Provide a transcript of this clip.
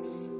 lives.